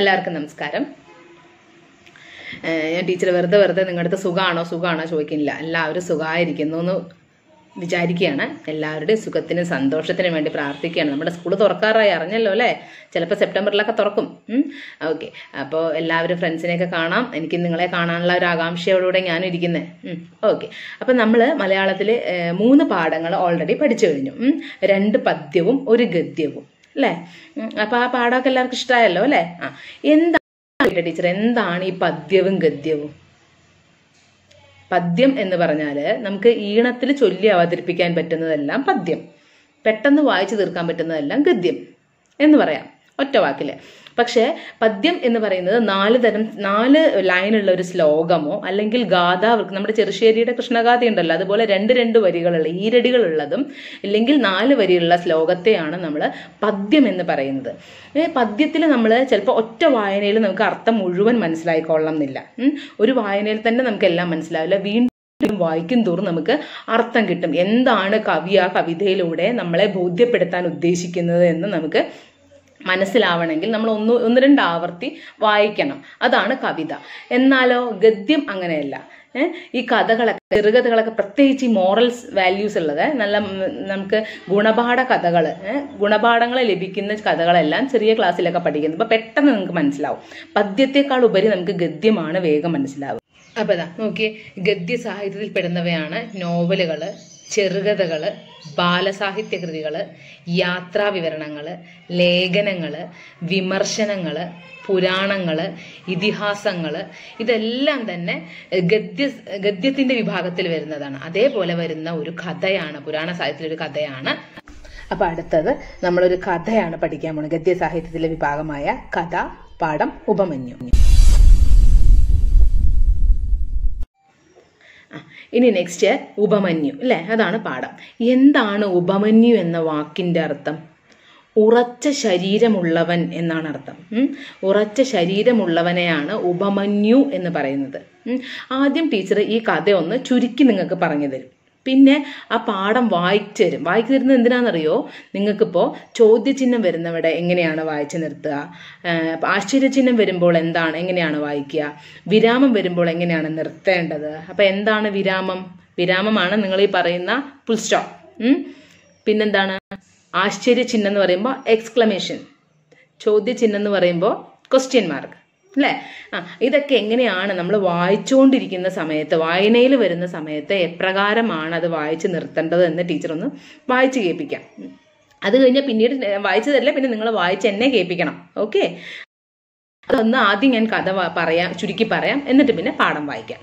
എല്ലാവർക്കും നമസ്കാരം. ഞാൻ ടീച്ചർ വെറുതെ വെറുതെ നിങ്ങളുടെ അടുത്ത് സുഖമാണോ സുഖമാണോ ചോദിക്കുന്നില്ല. എല്ലാവരും സുഖമായിരിക്കുന്നു എന്ന് വിചാരിക്കുകയാണ്. എല്ലാവരുടെയും സുഖത്തിനും സന്തോഷത്തിനും വേണ്ടി പ്രാർത്ഥിക്കുകയാണ്. നമ്മുടെ സ്കൂൾ തുറക്കാറായി അറിഞ്ഞല്ലോ അല്ലേ? ചിലപ്പോൾ സെപ്റ്റംബറിലൊക്കെ തുറക്കും. ഓക്കെ. അപ്പോൾ എല്ലാവരും ഫ്രണ്ട്സിനെയൊക്കെ കാണാം. എനിക്ക് നിങ്ങളെ കാണാനുള്ള ഒരു ആകാംക്ഷയോടുകൂടെ ഞാനും ഇരിക്കുന്നത് ഓക്കെ. അപ്പം നമ്മൾ മലയാളത്തിൽ മൂന്ന് പാഠങ്ങൾ ഓൾറെഡി പഠിച്ചു കഴിഞ്ഞു. രണ്ട് പദ്യവും ഒരു ഗദ്യവും. അല്ലേ? അപ്പം ആ പാഠമൊക്കെ എല്ലാവർക്കും ഇഷ്ടമായല്ലോ അല്ലേ? ആ എന്താണ് ടീച്ചർ? എന്താണ് ഈ പദ്യവും ഗദ്യവും? പദ്യം എന്ന് പറഞ്ഞാൽ നമുക്ക് ഈണത്തിൽ ചൊല്ലി അവതരിപ്പിക്കാൻ പറ്റുന്നതെല്ലാം പദ്യം. പെട്ടെന്ന് വായിച്ചു തീർക്കാൻ പറ്റുന്നതെല്ലാം ഗദ്യം എന്ന് പറയാം. ഒറ്റ വാക്കിൽ. പക്ഷേ പദ്യം എന്ന് പറയുന്നത് നാല് തരം നാല് ലൈനുള്ള ഒരു ശ്ലോകമോ അല്ലെങ്കിൽ ഗാഥ നമ്മുടെ ചെറുശ്ശേരിയുടെ കൃഷ്ണഗാഥ ഉണ്ടല്ലോ അതുപോലെ രണ്ട് രണ്ട് വരികളുള്ള ഈരടികളുള്ളതും ഇല്ലെങ്കിൽ നാല് വരിയുള്ള ശ്ലോകത്തെയാണ് നമ്മൾ പദ്യം എന്ന് പറയുന്നത്. പദ്യത്തിൽ നമ്മൾ ചിലപ്പോൾ ഒറ്റ വായനയിൽ നമുക്ക് അർത്ഥം മുഴുവൻ മനസ്സിലായിക്കൊള്ളണം എന്നില്ല. ഒരു വായനയിൽ തന്നെ നമുക്ക് എല്ലാം മനസ്സിലാവില്ല. വീണ്ടും വായിക്കും തോറും നമുക്ക് അർത്ഥം കിട്ടും. എന്താണ് കവി ആ കവിതയിലൂടെ നമ്മളെ ബോധ്യപ്പെടുത്താൻ ഉദ്ദേശിക്കുന്നത് എന്ന് നമുക്ക് മനസ്സിലാവണമെങ്കിൽ നമ്മൾ ഒന്ന് ഒന്ന് രണ്ട് ആവർത്തി വായിക്കണം. അതാണ് കവിത. എന്നാലോ ഗദ്യം അങ്ങനെയല്ല. ഈ കഥകളൊക്കെ ചെറുകഥകളൊക്കെ പ്രത്യേകിച്ച് ഈ മോറൽസ് വാല്യൂസ് ഉള്ളത് നല്ല നമുക്ക് ഗുണപാഠ കഥകൾ ഗുണപാഠങ്ങൾ ലഭിക്കുന്ന കഥകളെല്ലാം ചെറിയ ക്ലാസ്സിലൊക്കെ പഠിക്കുന്നത്. അപ്പൊ പെട്ടെന്ന് നിങ്ങൾക്ക് മനസ്സിലാവും. പദ്യത്തെക്കാൾ ഉപരി നമുക്ക് ഗദ്യമാണ് വേഗം മനസ്സിലാവും അപ്പൊ ഇതാ നോക്കിയേ ഗദ്യ സാഹിത്യത്തിൽ പെടുന്നവയാണ് നോവലുകൾ ചെറുകഥകൾ ബാലസാഹിത്യ കൃതികൾ യാത്രാ ലേഖനങ്ങൾ വിമർശനങ്ങൾ പുരാണങ്ങൾ ഇതിഹാസങ്ങൾ ഇതെല്ലാം തന്നെ ഗദ്യ ഗദ്യത്തിന്റെ വിഭാഗത്തിൽ വരുന്നതാണ്. അതേപോലെ വരുന്ന ഒരു കഥയാണ് പുരാണ സാഹിത്യത്തിലെ ഒരു കഥയാണ്. അപ്പൊ അടുത്തത് നമ്മളൊരു കഥയാണ് പഠിക്കാൻ പോകുന്നത് ഗദ്യ സാഹിത്യത്തിലെ വിഭാഗമായ കഥ പാഠം ഉപമന്യു. ഇനി നെക്സ്റ്റ് ഉപമന്യു അല്ലേ? അതാണ് പാഠം. എന്താണ് ഉപമന്യു എന്ന വാക്കിന്റെ അർത്ഥം? ഉറച്ച ശരീരമുള്ളവൻ എന്നാണ് അർത്ഥം. ഉറച്ച ശരീരമുള്ളവനെയാണ് ഉപമന്യു എന്ന് പറയുന്നത്. ആദ്യം ടീച്ചർ ഈ കഥ ഒന്ന് ചുരുക്കി നിങ്ങൾക്ക് പറഞ്ഞു തരും. പിന്നെ ആ പാഠം വായിച്ചു തരും. വായിച്ചു തരുന്നത് എന്തിനാണെന്നറിയോ? നിങ്ങൾക്കിപ്പോൾ ചോദ്യചിഹ്നം വരുന്നവിടെ എങ്ങനെയാണ് വായിച്ചു നിർത്തുക? ആശ്ചര്യചിഹ്നം വരുമ്പോൾ എന്താണ് എങ്ങനെയാണ് വായിക്കുക? വിരാമം വരുമ്പോൾ എങ്ങനെയാണ് നിർത്തേണ്ടത്? അപ്പം എന്താണ് വിരാമം? വിരാമമാണ് നിങ്ങൾ ഈ പറയുന്ന ഫുൾ സ്റ്റോപ്പ് പിന്നെന്താണ്? ആശ്ചര്യചിഹ്നം എന്ന് പറയുമ്പോൾ എക്സ്ക്ലമേഷൻ ചോദ്യചിഹ്നം എന്ന് പറയുമ്പോൾ ക്വസ്റ്റ്യൻ മാർക്ക് അല്ലേ? ആ ഇതൊക്കെ എങ്ങനെയാണ് നമ്മൾ വായിച്ചുകൊണ്ടിരിക്കുന്ന സമയത്ത് വായനയിൽ വരുന്ന സമയത്ത് എപ്രകാരമാണ് അത് വായിച്ച് നിർത്തേണ്ടത് എന്ന് ടീച്ചർ ഒന്ന് വായിച്ച് കേൾപ്പിക്കാം. അത് കഴിഞ്ഞാൽ പിന്നീട് വായിച്ചു പിന്നെ നിങ്ങൾ വായിച്ച് എന്നെ കേൾപ്പിക്കണം. ഓക്കെ അതൊന്ന് ആദ്യം ഞാൻ കഥ പറയാം ചുരുക്കി പറയാം. എന്നിട്ട് പിന്നെ പാഠം വായിക്കാം.